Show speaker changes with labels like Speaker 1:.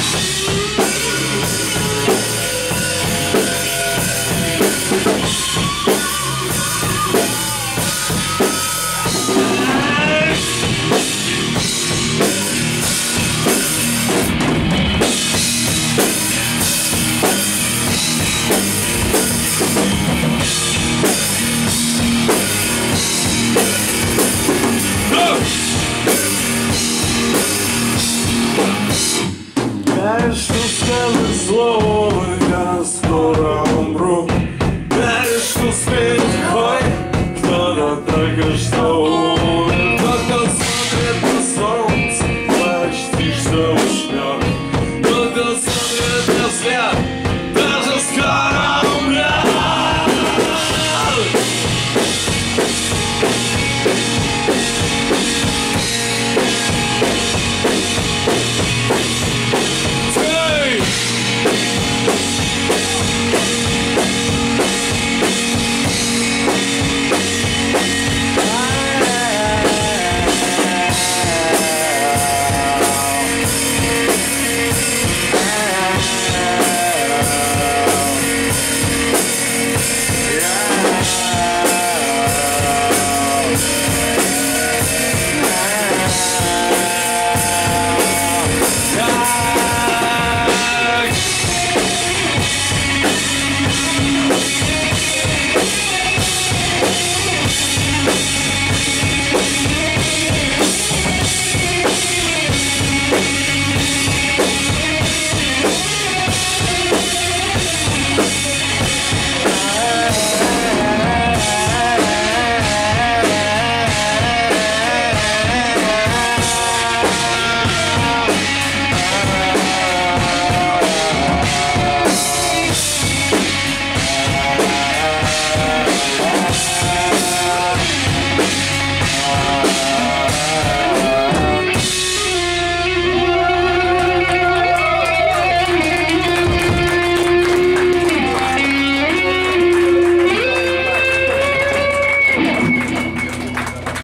Speaker 1: Peace. Because.